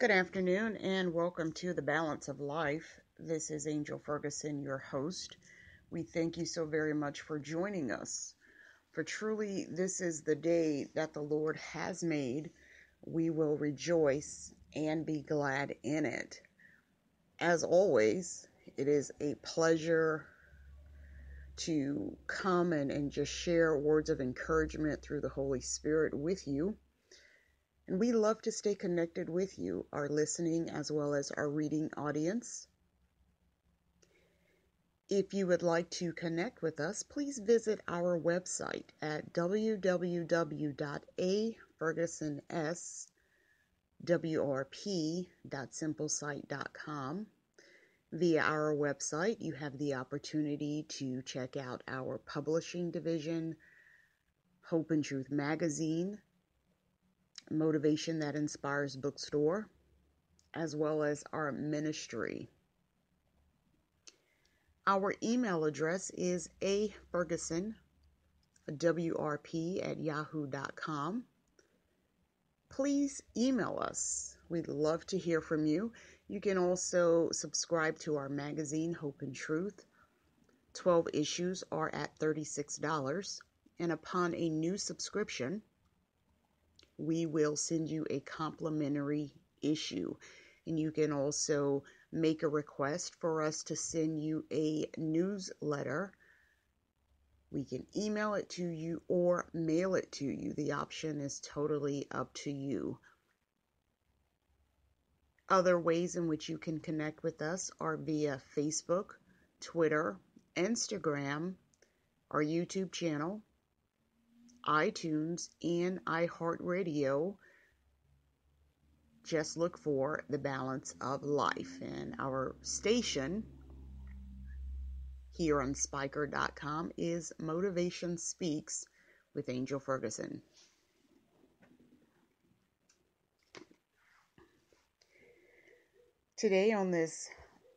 Good afternoon and welcome to the Balance of Life. This is Angel Ferguson, your host. We thank you so very much for joining us. For truly, this is the day that the Lord has made. We will rejoice and be glad in it. As always, it is a pleasure to come and, and just share words of encouragement through the Holy Spirit with you. And we love to stay connected with you, our listening as well as our reading audience. If you would like to connect with us, please visit our website at www.afergusonswrp.simplesite.com. Via our website, you have the opportunity to check out our publishing division, Hope and Truth Magazine, Motivation That Inspires Bookstore, as well as our ministry. Our email address is a ferguson wrp at yahoo.com. Please email us. We'd love to hear from you. You can also subscribe to our magazine, Hope and Truth. 12 issues are at $36, and upon a new subscription, we will send you a complimentary issue. And you can also make a request for us to send you a newsletter. We can email it to you or mail it to you. The option is totally up to you. Other ways in which you can connect with us are via Facebook, Twitter, Instagram, our YouTube channel, iTunes, and iHeartRadio. Just look for the balance of life. And our station here on Spreaker.com is Motivation Speaks with Angel Ferguson. Today, on this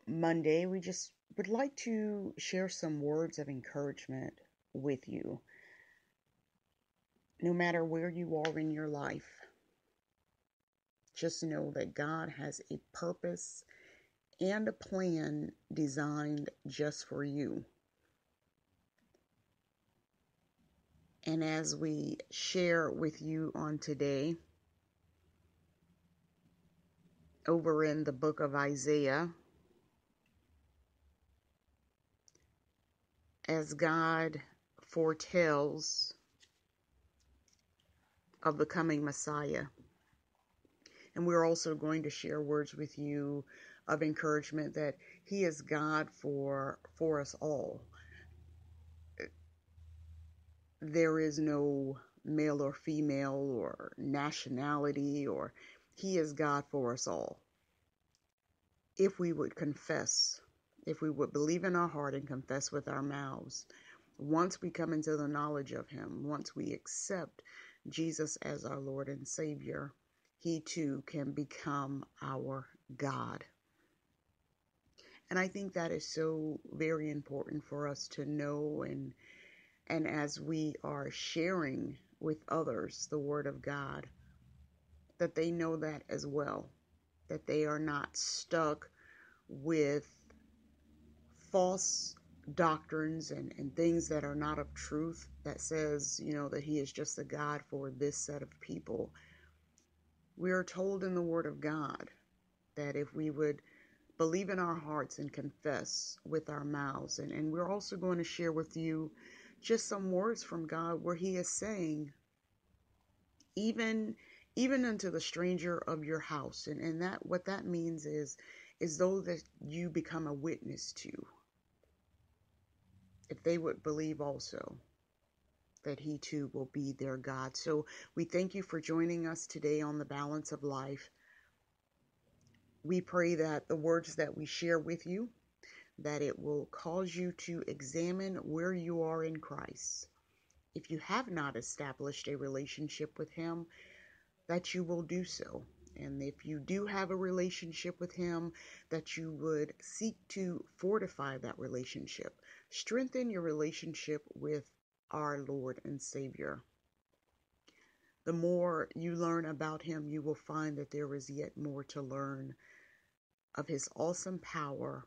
Monday, we just would like to share some words of encouragement with you. No matter where you are in your life, just know that God has a purpose and a plan designed just for you. And as we share with you on today, over in the book of Isaiah as God foretells of the coming Messiah. And we're also going to share words with you of encouragement that He is God for for us all. There is no male or female or nationality or he is God for us all. If we would confess, if we would believe in our heart and confess with our mouths, once we come into the knowledge of Him, once we accept Jesus as our Lord and Savior, He too can become our God. And I think that is so very important for us to know and and as we are sharing with others the word of God, that they know that as well, that they are not stuck with false doctrines and, and things that are not of truth that says, you know, that he is just a God for this set of people. We are told in the Word of God that if we would believe in our hearts and confess with our mouths, and, and we're also going to share with you just some words from God where He is saying, even even unto the stranger of your house. And, and that what that means is is those that you become a witness to. If they would believe also that he too will be their God. So we thank you for joining us today on the balance of life. We pray that the words that we share with you that it will cause you to examine where you are in Christ. If you have not established a relationship with him, that you will do so. And if you do have a relationship with Him, that you would seek to fortify that relationship, strengthen your relationship with our Lord and Savior. the more you learn about him, you will find that there is yet more to learn of his awesome power,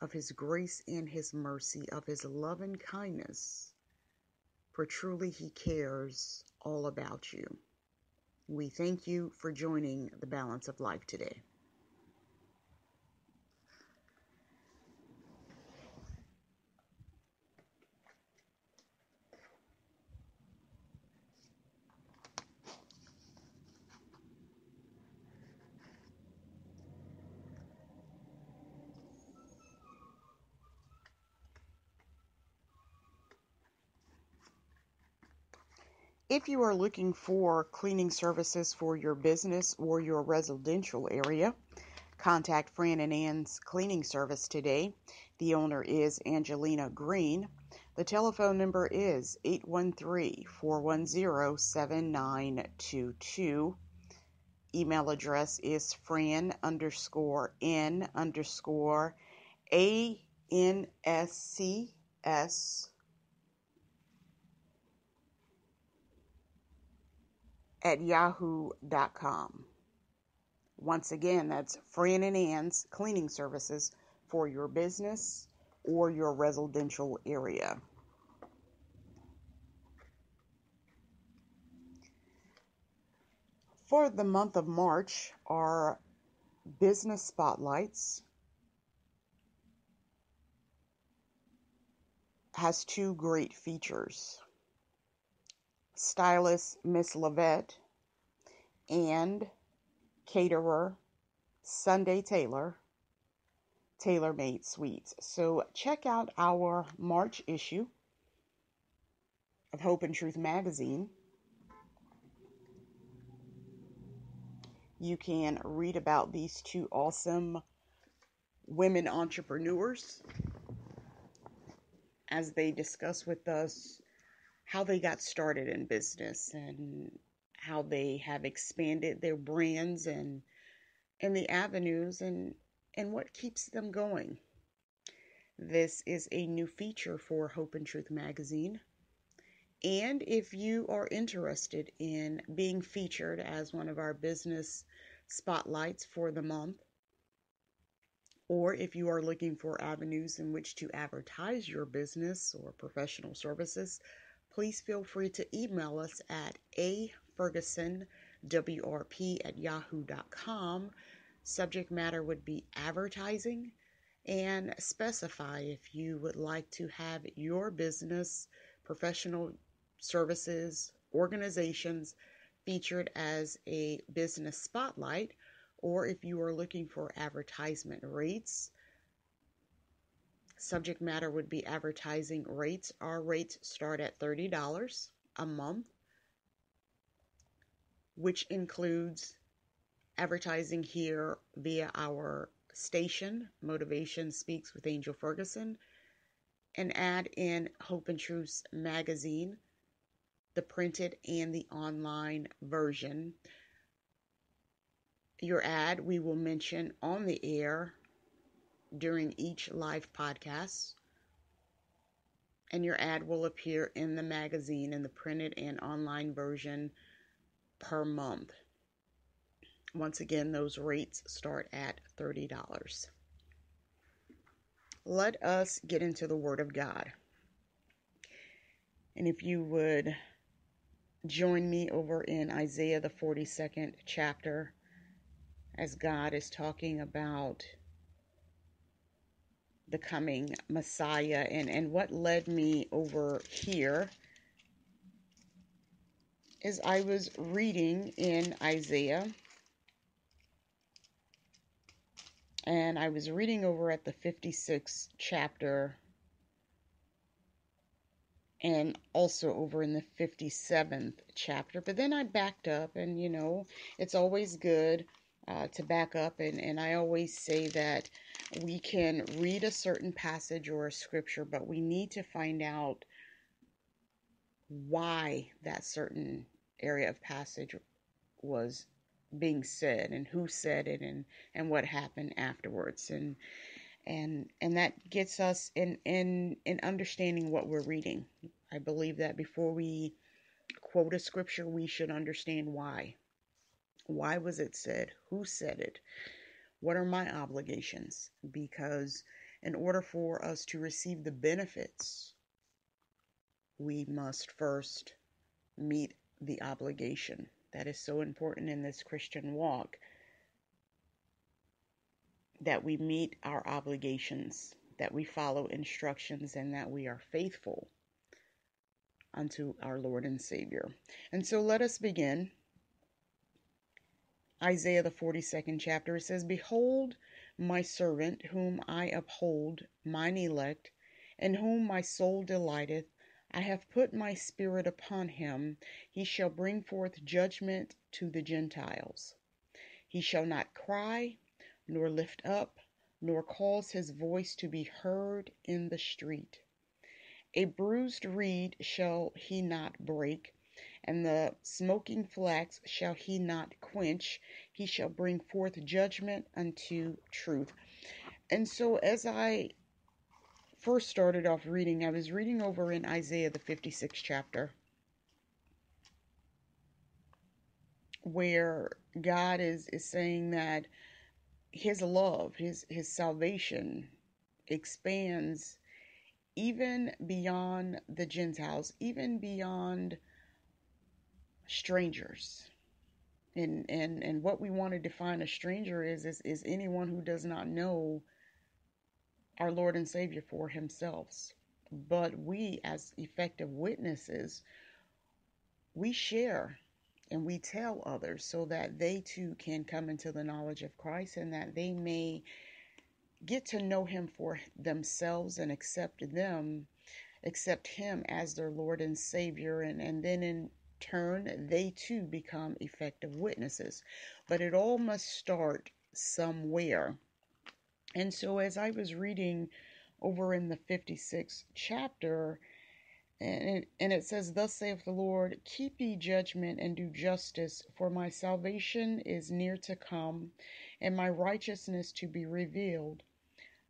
of his grace and his mercy, of his love and kindness. For truly he cares all about you. We thank you for joining the balance of life today. If you are looking for cleaning services for your business or your residential area, contact Fran and Ann's cleaning service today. The owner is Angelina Green. The telephone number is 813 410 7922. Email address is fran underscore n underscore a at yahoo.com. Once again, that's Fran and Ann's cleaning services for your business or your residential area. For the month of March, our business spotlights has two great features stylist Miss Lavette and caterer Sunday Taylor, Tailor Made Sweets. So check out our March issue of Hope and Truth magazine. You can read about these two awesome women entrepreneurs as they discuss with us how they got started in business and how they have expanded their brands and and the avenues and and what keeps them going. This is a new feature for Hope and Truth magazine. And if you are interested in being featured as one of our business spotlights for the month, or if you are looking for avenues in which to advertise your business or professional services, please feel free to email us at afergusonwrp at yahoo.com. Subject matter would be advertising and specify if you would like to have your business, professional services, organizations featured as a business spotlight, or if you are looking for advertisement rates Subject matter would be advertising rates. Our rates start at $30 a month, which includes advertising here via our station, Motivation Speaks with Angel Ferguson, an ad in Hope and Truth magazine, the printed and the online version. Your ad we will mention on the air during each live podcast. And your ad will appear in the magazine in the printed and online version per month. Once again, those rates start at $30. Let us get into the Word of God. And if you would join me over in Isaiah, the 42nd chapter, as God is talking about the coming Messiah. And, and what led me over here is I was reading in Isaiah. And I was reading over at the 56th chapter and also over in the 57th chapter. But then I backed up, and you know, it's always good uh, to back up. And, and I always say that we can read a certain passage or a scripture, but we need to find out why that certain area of passage was being said and who said it and and what happened afterwards and and and that gets us in in in understanding what we're reading i believe that before we quote a scripture, we should understand why. Why was it said? Who said it? What are my obligations? Because in order for us to receive the benefits, we must first meet the obligation. That is so important in this Christian walk that we meet our obligations, that we follow instructions, and that we are faithful unto our Lord and Savior. And so let us begin. Isaiah, the 42nd chapter, it says, Behold, my servant, whom I uphold, mine elect, in whom my soul delighteth. I have put my spirit upon him. He shall bring forth judgment to the Gentiles. He shall not cry, nor lift up, nor cause his voice to be heard in the street. A bruised reed shall he not break, and the smoking flax shall he not quench. He shall bring forth judgment unto truth. And so, as I first started off reading, I was reading over in Isaiah, the 56th chapter, where God is, is saying that his love, his, his salvation expands even beyond the Gentiles, even beyond strangers. And, and and what we want to define a stranger is, is is anyone who does not know our Lord and Savior for himself. But we as effective witnesses, we share and we tell others so that they too can come into the knowledge of Christ and that they may get to know him for themselves and accept them, accept him as their Lord and Savior, and, and then in turn they too become effective witnesses. But it all must start somewhere. And so as I was reading over in the 56th chapter, and it, and it says, Thus saith the Lord, Keep ye judgment and do justice, for my salvation is near to come, and my righteousness to be revealed.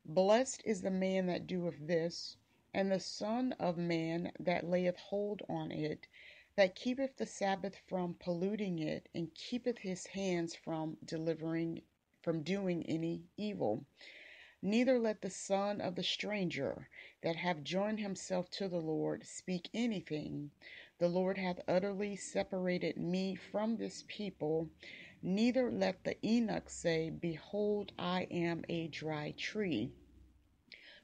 Blessed is the man that doeth this, and the Son of Man that layeth hold on it, that keepeth the Sabbath from polluting it, and keepeth his hands from delivering from doing any evil. Neither let the son of the stranger that have joined himself to the Lord speak anything. The Lord hath utterly separated me from this people. Neither let the eunuch say, Behold, I am a dry tree.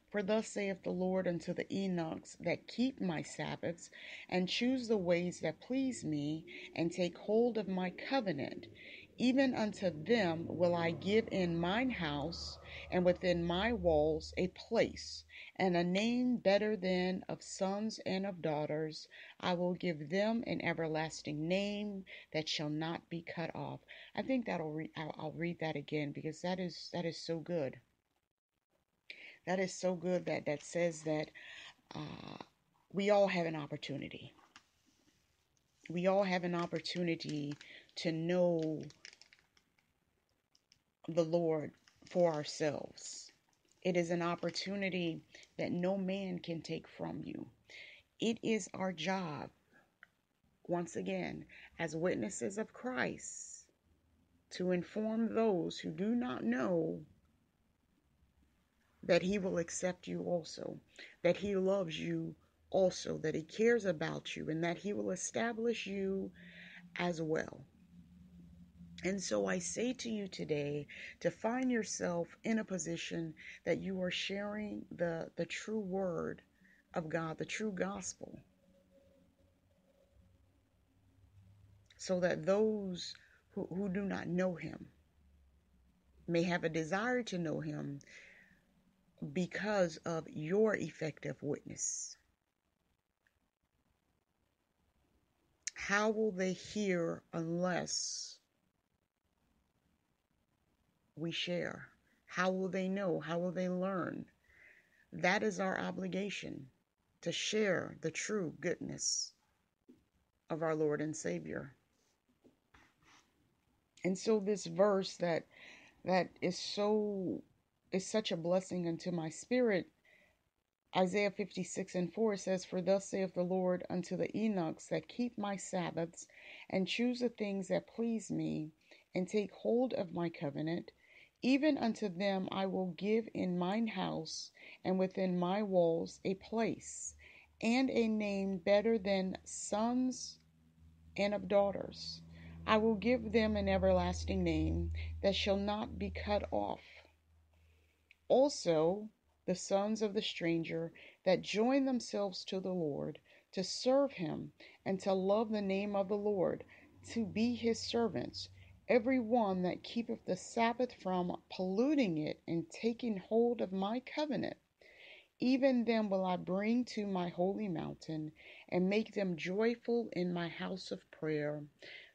For thus saith the Lord unto the eunuchs that keep my Sabbaths, and choose the ways that please me, and take hold of my covenant, even unto them will I give in mine house and within my walls a place, and a name better than of sons and of daughters. I will give them an everlasting name that shall not be cut off. I think that'll re- I'll, I'll read that again because that is that is so good. That is so good that that says that uh, we all have an opportunity. We all have an opportunity to know the Lord for ourselves. It is an opportunity that no man can take from you. It is our job, once again, as witnesses of Christ, to inform those who do not know that He will accept you also, that He loves you also, that He cares about you, and that He will establish you as well. And so I say to you today to find yourself in a position that you are sharing the, the true word of God, the true gospel, so that those who, who do not know Him may have a desire to know Him because of your effective witness. How will they hear unless we share? How will they know? How will they learn? That is our obligation to share the true goodness of our Lord and Savior. And so this verse that that is so is such a blessing unto my spirit Isaiah 56 and 4 says, For thus saith the Lord unto the eunuchs that keep my Sabbaths, and choose the things that please me, and take hold of my covenant, even unto them I will give in mine house and within my walls a place, and a name better than sons and of daughters. I will give them an everlasting name that shall not be cut off. Also, the sons of the stranger that join themselves to the Lord, to serve him, and to love the name of the Lord, to be his servants, every one that keepeth the Sabbath from polluting it and taking hold of my covenant. Even them will I bring to my holy mountain and make them joyful in my house of prayer.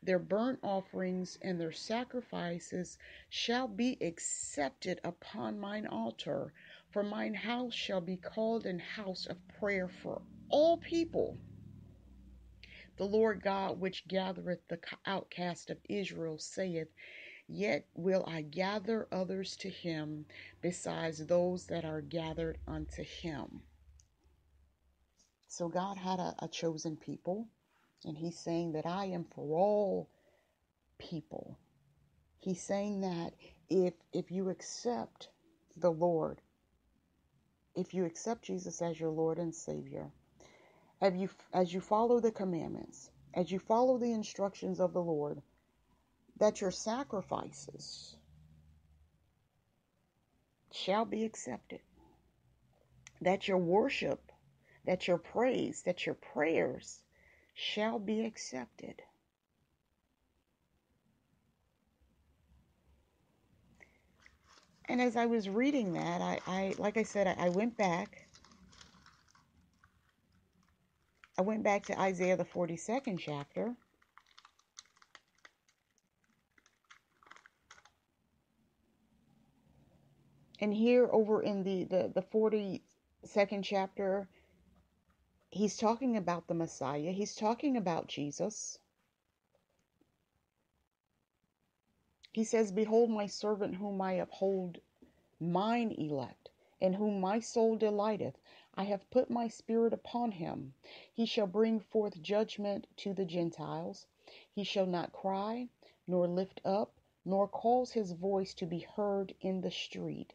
Their burnt offerings and their sacrifices shall be accepted upon mine altar, for mine house shall be called an house of prayer for all people. The Lord God, which gathereth the outcast of Israel, saith, Yet will I gather others to him, besides those that are gathered unto him. So God had a, a chosen people and he's saying that I am for all people. He's saying that if if you accept the Lord, if you accept Jesus as your Lord and Savior, as you as you follow the commandments, as you follow the instructions of the Lord, that your sacrifices shall be accepted. That your worship, that your praise, that your prayers shall be accepted. And as I was reading that, I, I like I said, I, I went back. I went back to Isaiah the 42nd chapter. And here over in the, the, the 42nd chapter, he's talking about the Messiah. He's talking about Jesus. He says, Behold, my servant whom I uphold, mine elect, in whom my soul delighteth. I have put my spirit upon him. He shall bring forth judgment to the Gentiles. He shall not cry, nor lift up, nor cause his voice to be heard in the street.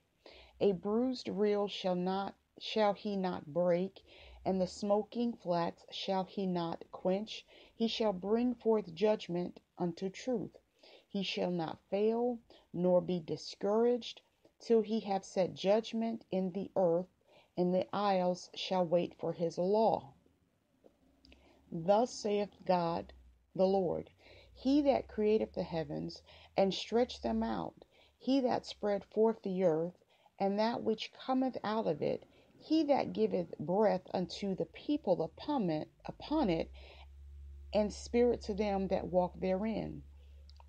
A bruised reel shall not shall he not break, and the smoking flax shall he not quench. He shall bring forth judgment unto truth. He shall not fail, nor be discouraged, till he have set judgment in the earth, and the isles shall wait for his law. Thus saith God the Lord He that created the heavens, and stretched them out, he that spread forth the earth, and that which cometh out of it, he that giveth breath unto the people upon it, upon it, and spirit to them that walk therein.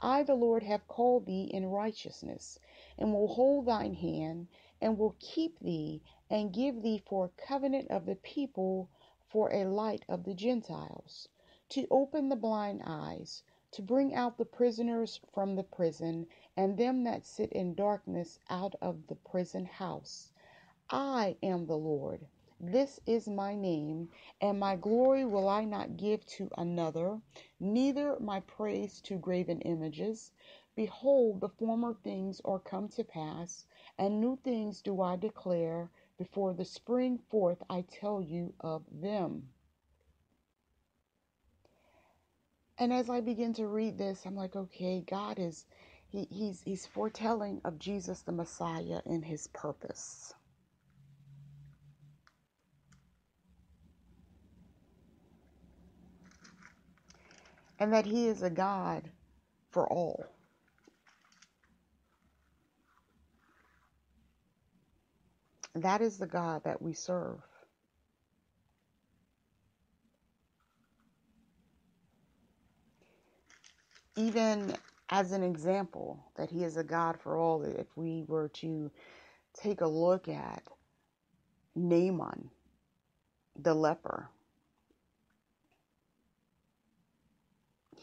I, the Lord, have called thee in righteousness, and will hold thine hand, and will keep thee, and give thee for a covenant of the people, for a light of the Gentiles, to open the blind eyes, to bring out the prisoners from the prison, and them that sit in darkness out of the prison house. I am the Lord. This is my name, and my glory will I not give to another, neither my praise to graven images. Behold, the former things are come to pass, and new things do I declare. Before the spring forth, I tell you of them. And as I begin to read this, I'm like, okay, God is he, he's he's foretelling of Jesus the Messiah and his purpose. And that He is a God for all. That is the God that we serve. Even as an example, that He is a God for all, if we were to take a look at Naaman, the leper,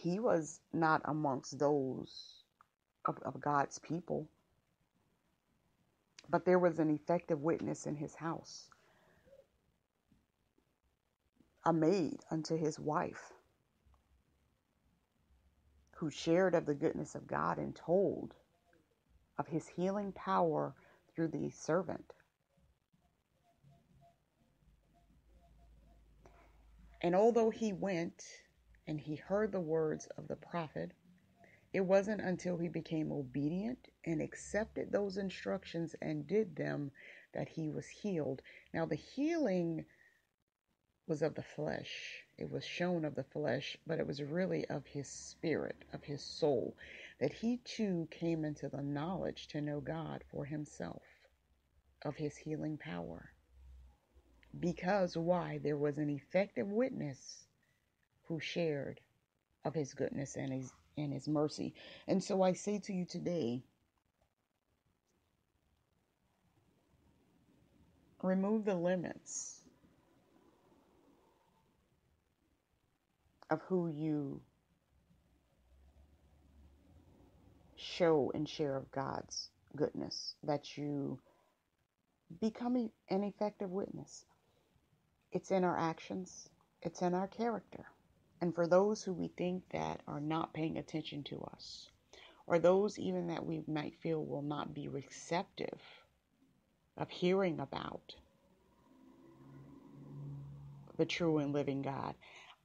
he was not amongst those of, of God's people, but there was an effective witness in his house. a maid unto his wife who shared of the goodness of God and told of his healing power through the servant. And although he went and he heard the words of the prophet, it wasn't until he became obedient and accepted those instructions and did them that he was healed. Now, the healing was of the flesh. It was shown of the flesh, but it was really of his spirit, of his soul, that he too came into the knowledge to know God for himself, of his healing power. Because why? There was an effective witness who shared of his goodness and his and his mercy. And so I say to you today, remove the limits of who you show and share of God's goodness, that you become an effective witness. It's in our actions, it's in our character. And for those who we think that are not paying attention to us, or those even that we might feel will not be receptive of hearing about the true and living God,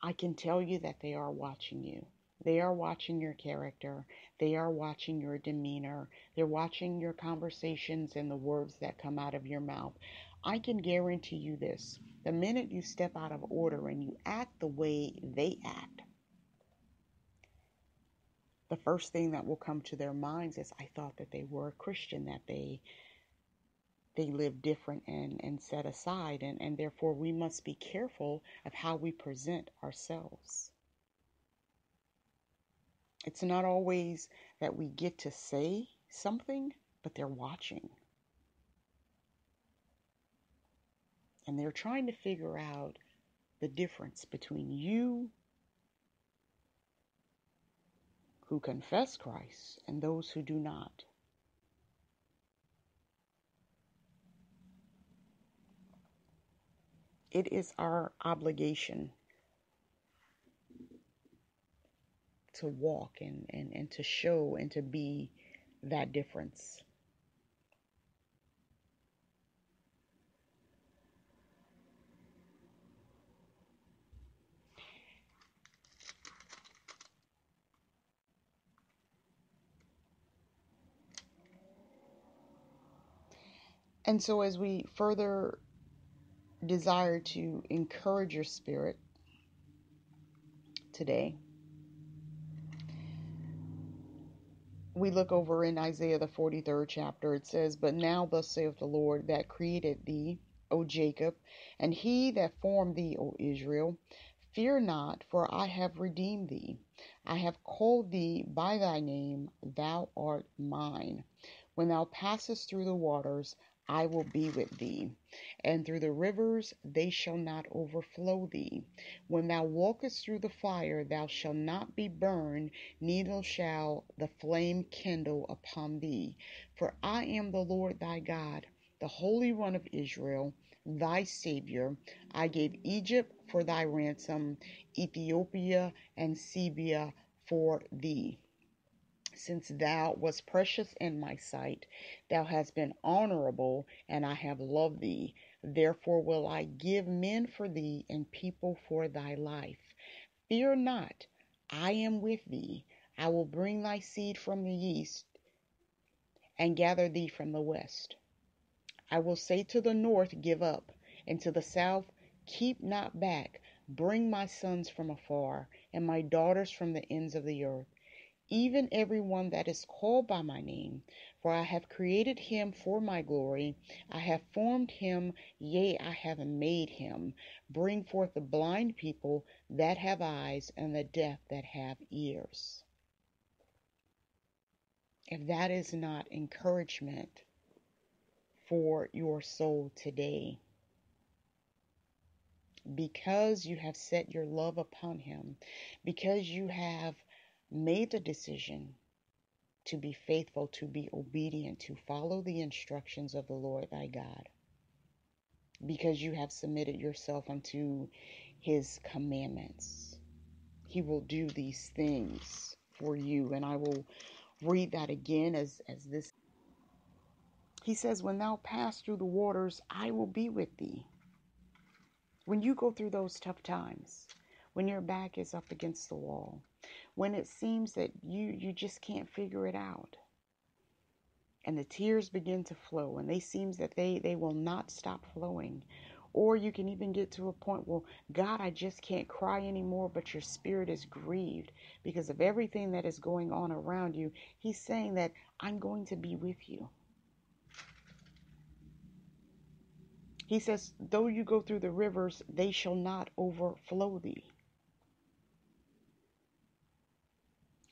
I can tell you that they are watching you. They are watching your character. They are watching your demeanor. They're watching your conversations and the words that come out of your mouth. I can guarantee you this the minute you step out of order and you act the way they act, the first thing that will come to their minds is I thought that they were a Christian, that they they live different and, and set aside and, and therefore we must be careful of how we present ourselves. It's not always that we get to say something, but they're watching. And they're trying to figure out the difference between you who confess Christ and those who do not. It is our obligation to walk and, and, and to show and to be that difference. And so, as we further desire to encourage your spirit today, we look over in Isaiah the 43rd chapter. It says, But now thus saith the Lord that created thee, O Jacob, and he that formed thee, O Israel, fear not, for I have redeemed thee. I have called thee by thy name, thou art mine. When thou passest through the waters, I will be with thee, and through the rivers they shall not overflow thee. When thou walkest through the fire, thou shalt not be burned, neither shall the flame kindle upon thee. For I am the Lord thy God, the Holy One of Israel, thy Savior. I gave Egypt for thy ransom, Ethiopia and Seba for thee since thou wast precious in my sight, thou hast been honorable, and I have loved thee. Therefore will I give men for thee and people for thy life. Fear not, I am with thee. I will bring thy seed from the east and gather thee from the west. I will say to the north, Give up, and to the south, Keep not back. Bring my sons from afar, and my daughters from the ends of the earth even every one that is called by my name. For I have created him for my glory. I have formed him, yea, I have made him. Bring forth the blind people that have eyes, and the deaf that have ears. If that is not encouragement for your soul today, because you have set your love upon him, because you have made the decision to be faithful, to be obedient, to follow the instructions of the Lord thy God, because you have submitted yourself unto his commandments. He will do these things for you. And I will read that again as, as this. He says, When thou pass through the waters, I will be with thee. When you go through those tough times, when your back is up against the wall, when it seems that you, you just can't figure it out, and the tears begin to flow, and they seems that they, they will not stop flowing. Or you can even get to a point, well, God, I just can't cry anymore, but your spirit is grieved because of everything that is going on around you. He's saying that I'm going to be with you. He says, Though you go through the rivers, they shall not overflow thee.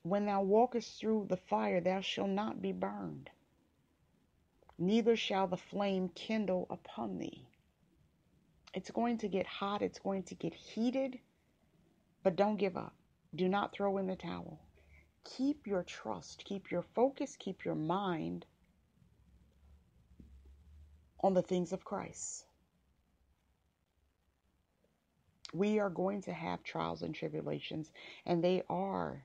When thou walkest through the fire, thou shalt not be burned, neither shall the flame kindle upon thee. It's going to get hot, it's going to get heated, but don't give up. Do not throw in the towel. Keep your trust, keep your focus, keep your mind on the things of Christ. We are going to have trials and tribulations, and they are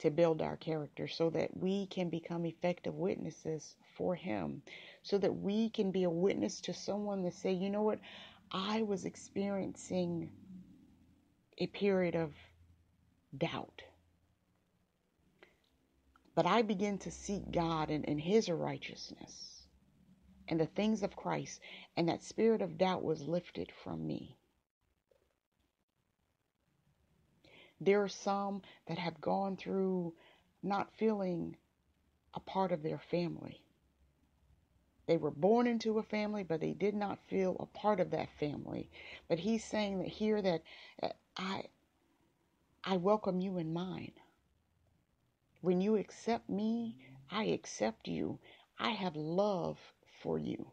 to build our character so that we can become effective witnesses for Him, so that we can be a witness to someone that say, you know what, I was experiencing a period of doubt. But I began to seek God and, and His righteousness and the things of Christ, and that spirit of doubt was lifted from me. There are some that have gone through not feeling a part of their family. They were born into a family, but they did not feel a part of that family. But he's saying that here that I I welcome you in mine. When you accept me, I accept you. I have love for you.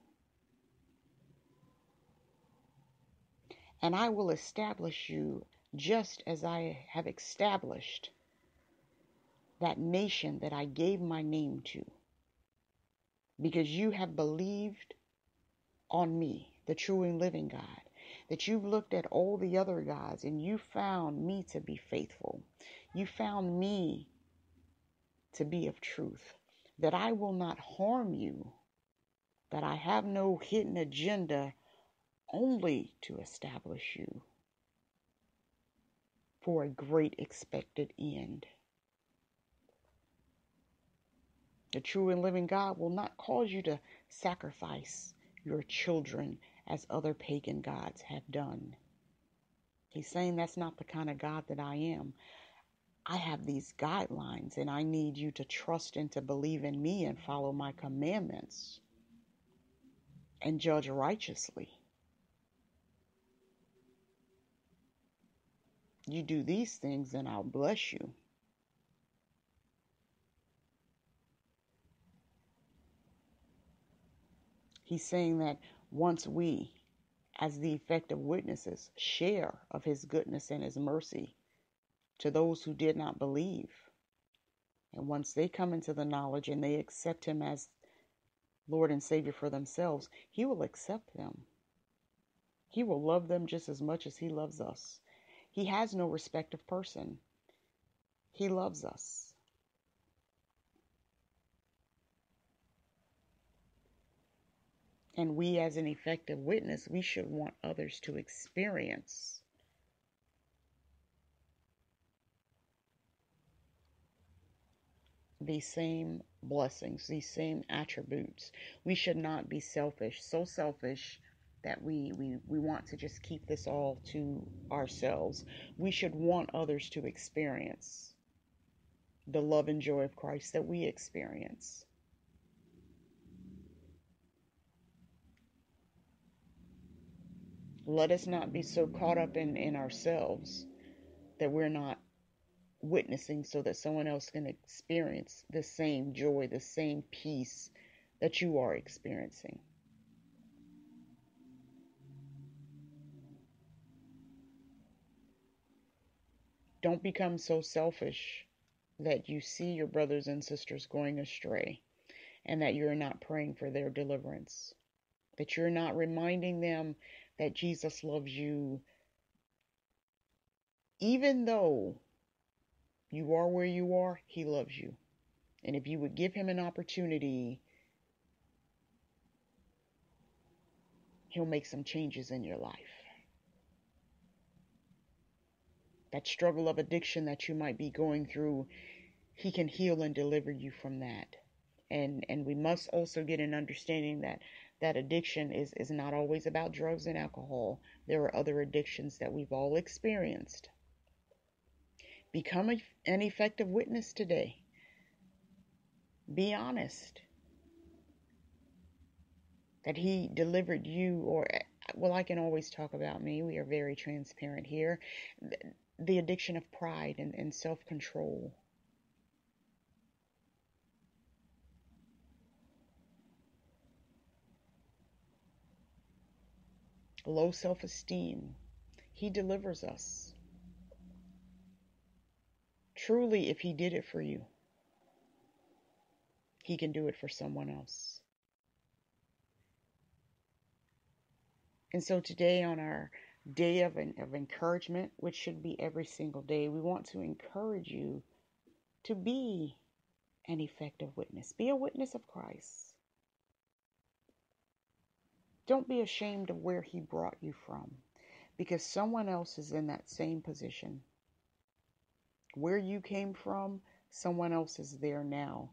And I will establish you just as I have established that nation that I gave my name to, because you have believed on me, the true and living God, that you've looked at all the other gods and you found me to be faithful. You found me to be of truth, that I will not harm you, that I have no hidden agenda only to establish you for a great expected end. The true and living God will not cause you to sacrifice your children as other pagan gods have done. He's saying that's not the kind of God that I am. I have these guidelines and I need you to trust and to believe in me and follow my commandments and judge righteously. You do these things, and I'll bless you. He's saying that once we, as the effective witnesses, share of his goodness and his mercy to those who did not believe, and once they come into the knowledge and they accept him as Lord and Savior for themselves, he will accept them. He will love them just as much as he loves us. He has no respect of person. He loves us. And we, as an effective witness, we should want others to experience these same blessings, these same attributes. We should not be selfish, so selfish that we, we, we want to just keep this all to ourselves. We should want others to experience the love and joy of Christ that we experience. Let us not be so caught up in, in ourselves that we're not witnessing so that someone else can experience the same joy, the same peace that you are experiencing. Don't become so selfish that you see your brothers and sisters going astray and that you're not praying for their deliverance. That you're not reminding them that Jesus loves you even though you are where you are, He loves you. And if you would give Him an opportunity, He'll make some changes in your life. That struggle of addiction that you might be going through, He can heal and deliver you from that. And and we must also get an understanding that that addiction is, is not always about drugs and alcohol. There are other addictions that we've all experienced. Become a, an effective witness today. Be honest that He delivered you, or, well, I can always talk about me. We are very transparent here. The addiction of pride and, and self control. Low self esteem. He delivers us. Truly, if He did it for you, He can do it for someone else. And so today, on our day of, of encouragement, which should be every single day, we want to encourage you to be an effective witness. Be a witness of Christ. Don't be ashamed of where He brought you from because someone else is in that same position. Where you came from, someone else is there now.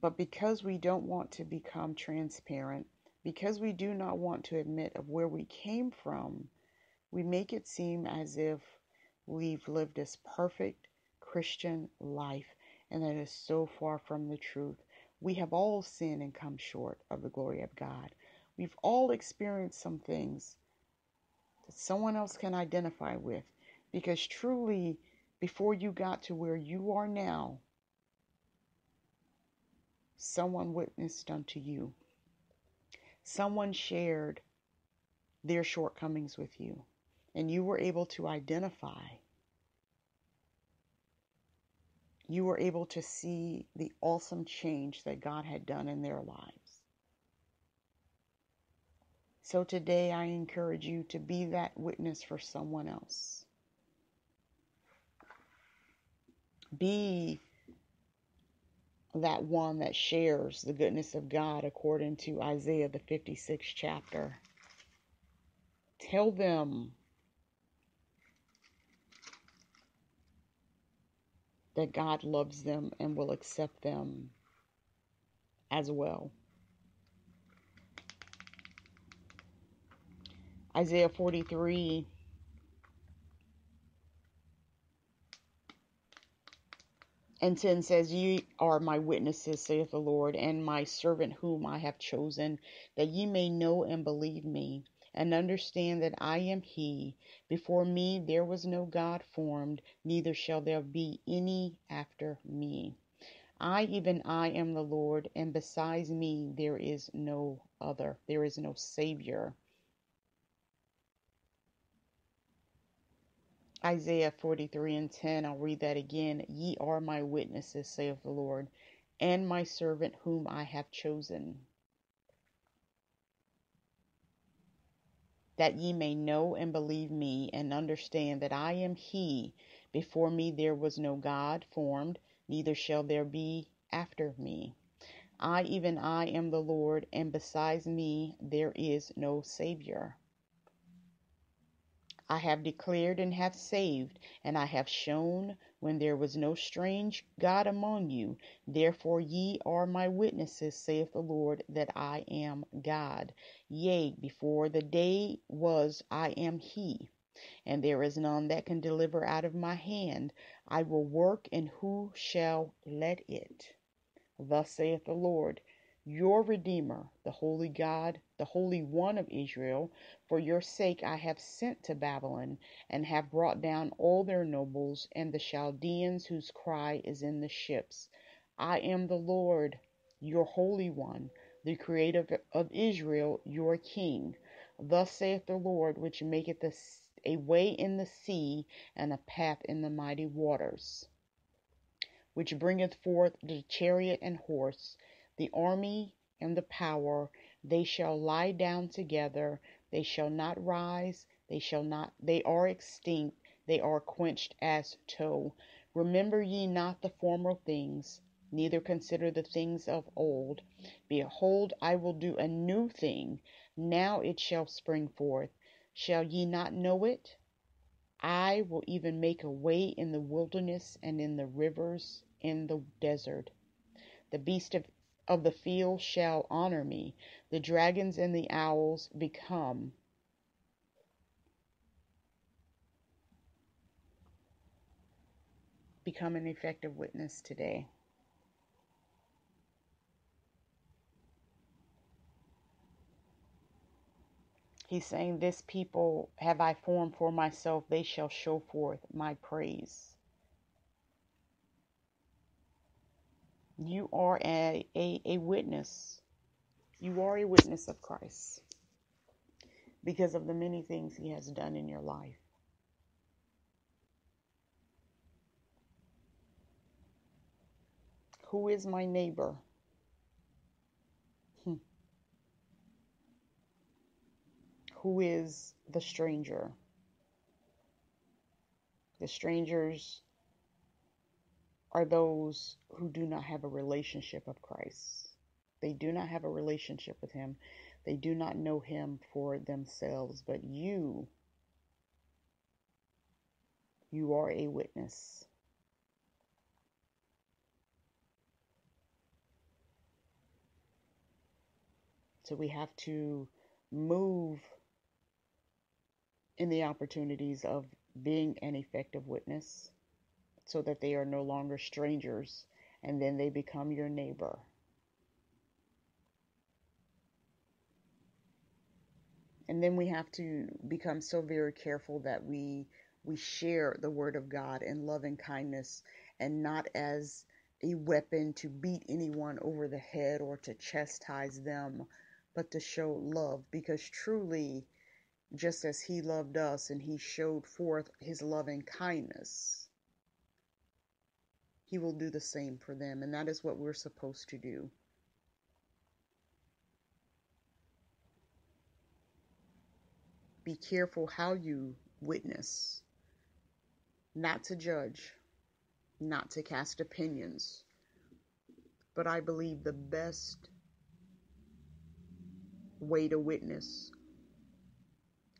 But because we don't want to become transparent, because we do not want to admit of where we came from, we make it seem as if we've lived this perfect Christian life, and that is so far from the truth. We have all sinned and come short of the glory of God. We've all experienced some things that someone else can identify with because truly before you got to where you are now, someone witnessed unto you. Someone shared their shortcomings with you, and you were able to identify. You were able to see the awesome change that God had done in their lives. So today I encourage you to be that witness for someone else. be that one that shares the goodness of God according to Isaiah, the 56th chapter. Tell them that God loves them and will accept them as well. Isaiah 43 And 10 says, Ye are my witnesses, saith the Lord, and my servant whom I have chosen, that ye may know and believe me, and understand that I am He. Before me there was no God formed, neither shall there be any after me. I, even I, am the Lord, and besides me there is no other, there is no Savior. Isaiah 43 and 10, I'll read that again. Ye are my witnesses, saith the Lord, and my servant whom I have chosen, that ye may know and believe me, and understand that I am He. Before me there was no God formed, neither shall there be after me. I, even I, am the Lord, and besides me there is no Savior. I have declared and have saved, and I have shown when there was no strange God among you. Therefore ye are my witnesses, saith the Lord, that I am God. Yea, before the day was I am He, and there is none that can deliver out of my hand. I will work, and who shall let it? Thus saith the Lord your Redeemer, the Holy God, the Holy One of Israel. For your sake I have sent to Babylon, and have brought down all their nobles, and the Chaldeans whose cry is in the ships. I am the Lord, your Holy One, the Creator of Israel, your King. Thus saith the Lord, which maketh a way in the sea, and a path in the mighty waters, which bringeth forth the chariot and horse the army and the power, they shall lie down together, they shall not rise, they shall not, they are extinct, they are quenched as tow. Remember ye not the former things, neither consider the things of old. Behold, I will do a new thing. Now it shall spring forth. Shall ye not know it? I will even make a way in the wilderness and in the rivers in the desert. The beast of, of the field shall honor me. The dragons and the owls become become an effective witness today. He's saying, This people have I formed for myself, they shall show forth my praise. You are a, a, a witness. You are a witness of Christ because of the many things he has done in your life. Who is my neighbor? Hmm. Who is the stranger? The strangers are those who do not have a relationship of Christ. They do not have a relationship with Him. They do not know Him for themselves. But you, you are a witness. So we have to move in the opportunities of being an effective witness so that they are no longer strangers and then they become your neighbor. And then we have to become so very careful that we we share the word of God in loving kindness and not as a weapon to beat anyone over the head or to chastise them, but to show love because truly just as he loved us and he showed forth his loving kindness he will do the same for them. And that is what we're supposed to do. Be careful how you witness, not to judge, not to cast opinions. But I believe the best way to witness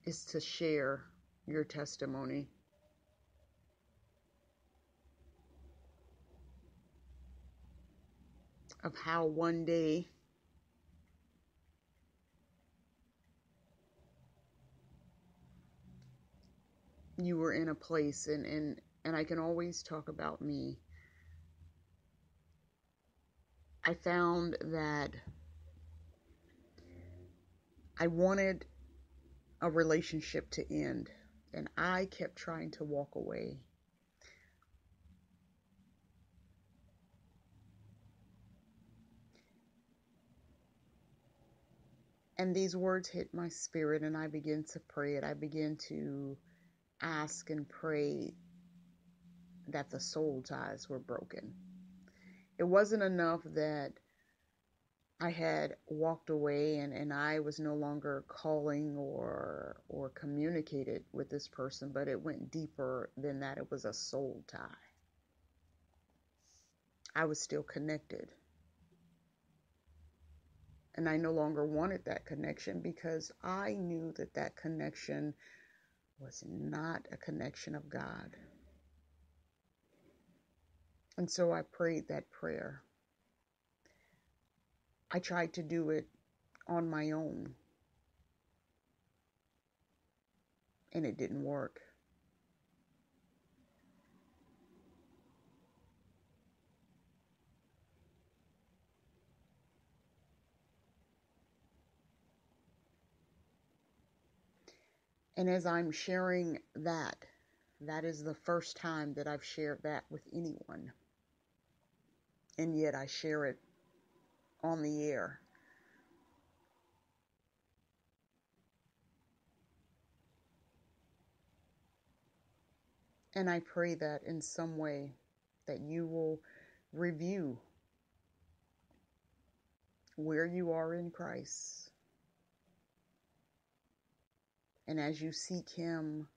is to share your testimony of how one day you were in a place and, and and I can always talk about me. I found that I wanted a relationship to end and I kept trying to walk away. And these words hit my spirit, and I begin to pray it. I begin to ask and pray that the soul ties were broken. It wasn't enough that I had walked away and, and I was no longer calling or or communicated with this person, but it went deeper than that. It was a soul tie. I was still connected. And I no longer wanted that connection because I knew that that connection was not a connection of God. And so I prayed that prayer. I tried to do it on my own, and it didn't work. And as I'm sharing that, that is the first time that I've shared that with anyone. And yet I share it on the air. And I pray that in some way that you will review where you are in Christ And as you seek Him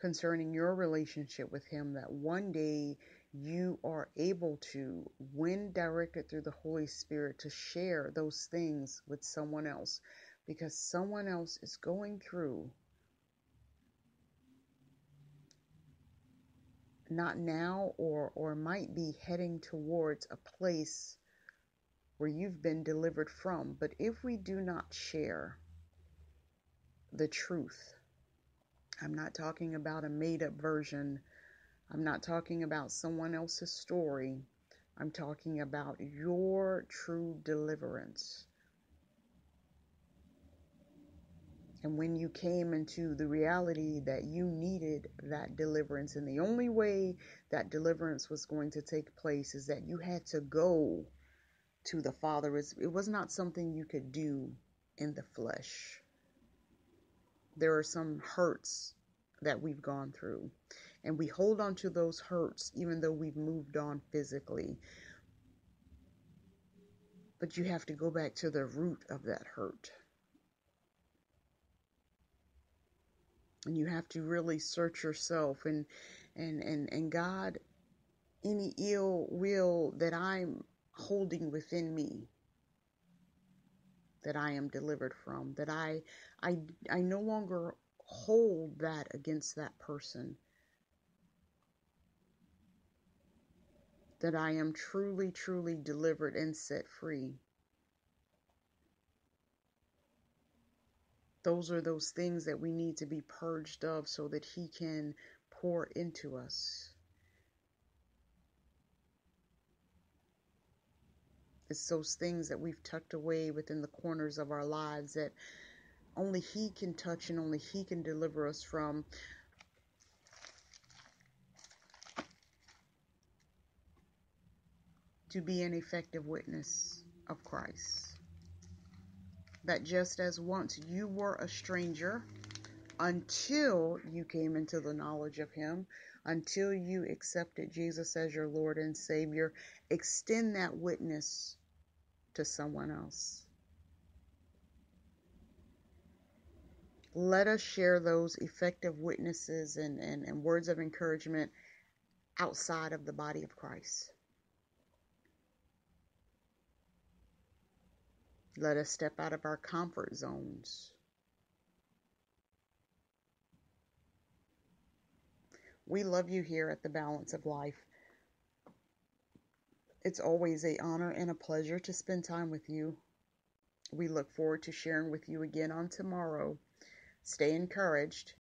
concerning your relationship with Him that one day you are able to, when directed through the Holy Spirit, to share those things with someone else. Because someone else is going through not now or or might be heading towards a place where you've been delivered from. But if we do not share the truth i'm not talking about a made up version i'm not talking about someone else's story i'm talking about your true deliverance And when you came into the reality that you needed that deliverance, and the only way that deliverance was going to take place is that you had to go to the Father. It was not something you could do in the flesh. There are some hurts that we've gone through, and we hold on to those hurts even though we've moved on physically. But you have to go back to the root of that hurt. and you have to really search yourself and and and and God any ill will that I'm holding within me that I am delivered from that I I I no longer hold that against that person that I am truly truly delivered and set free those are those things that we need to be purged of so that He can pour into us. It's those things that we've tucked away within the corners of our lives that only He can touch and only He can deliver us from. To be an effective witness of Christ that just as once you were a stranger until you came into the knowledge of Him, until you accepted Jesus as your Lord and Savior, extend that witness to someone else. Let us share those effective witnesses and, and, and words of encouragement outside of the body of Christ. Let us step out of our comfort zones. We love you here at the Balance of Life. It's always a honor and a pleasure to spend time with you. We look forward to sharing with you again on tomorrow. Stay encouraged